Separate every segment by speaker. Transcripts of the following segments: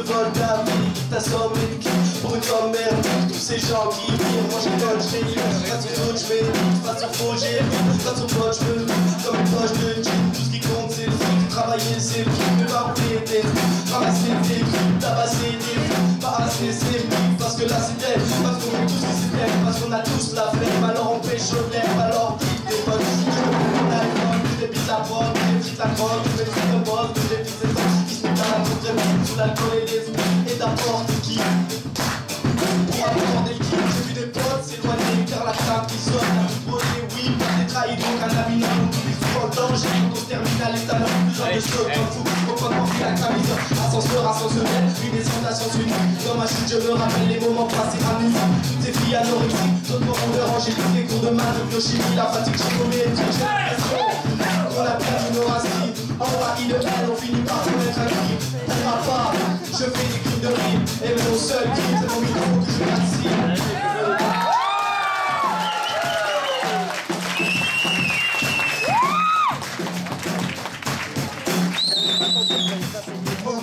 Speaker 1: volent ta vie, qui t'assomment et qui pour une comme merde. Tous ces gens qui vivent, moi j'ai donne, j'ai lu. Face autres, je mets face aux faux, j'ai. Face aux potes, je me comme une poche de jean. Tout ce qui compte, c'est le fric, travailler, c'est le fric. Ne pas oublier tes ramasser tes trucs, tabasser des fruits, pas assez c'est Parce que là c'est dead, parce qu'on est tous c'est dead, parce qu'on a tous la flemme. Sous l'alcool et les et n'importe qui. Pour aborder kill, j'ai vu des potes s'éloigner car la table qui sonne, la toute brûlée, oui, pas des trahis donc un ami non, on oublie souvent le danger, quand on se termine à l'étalon, plus genre de choc, comme fou, au point de la camise, ascenseur, ascensionnel, une descente, ascens unique, dans ma chute je me rappelle les moments passés à musique, toutes ces filles anorexiques, d'autres j'ai pris des cours de maths, de biochimie, la fatigue, j'ai commis les je fais des de rime, et mon seul crime, c'est mon micro que je merci.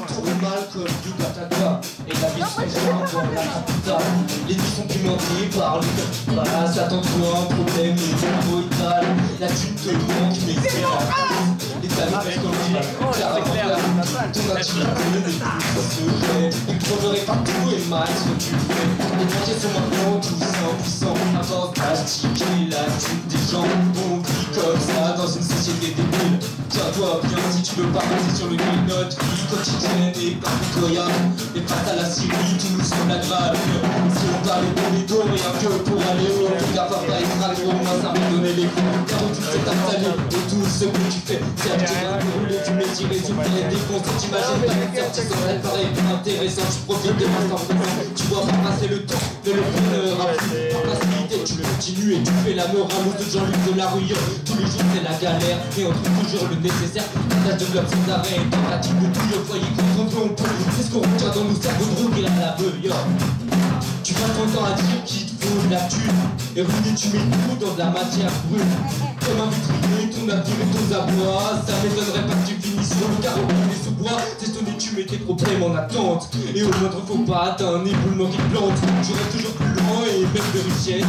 Speaker 2: Trop mal comme du Et la vie se fait la capitale Les nuits sont pimentées par le un problème, les trop étal La thune te manque, mais c'est Les trouveraient partout et mal ce tu fais Les sont maintenant d'acheter la des gens On vit comme ça dans une société débile Tiens-toi bien si tu veux pas rester sur le Et face à la Syrie, tout nous semble agréable pas les polygons, y'a que pour aller au Capable d'être au moins ça me donnait les coups Car tu t'es installé de tout ce que tu fais C'est un déroulé du métier résultat des constats T'imagines pas une sortie sans être pareil intéressant Tu profites de ma formation Tu vois pas passer le temps de le bonheur à Par facilité tu continues et tu fais la mort à l'eau de Jean-Luc de la rue Tous les jours c'est la galère et on trouve toujours le nécessaire La de l'homme sans arrêt et la de couille au foyer contre un peu on peut C'est ce qu'on retient dans nos cerveaux drogués à la beuille 50 ans à dire qu'il te la thune. Et revenu tu mets tout dans de la matière brune. Comme un vitrier, ton avenir et ton abois. Ça m'étonnerait pas que tu finisses sur le carreau et sous bois. Testonné tu mets tes problèmes en attente. Et au moindre faux pas t'as un éboulement qui plante J'aurais toujours plus loin et même de richesse.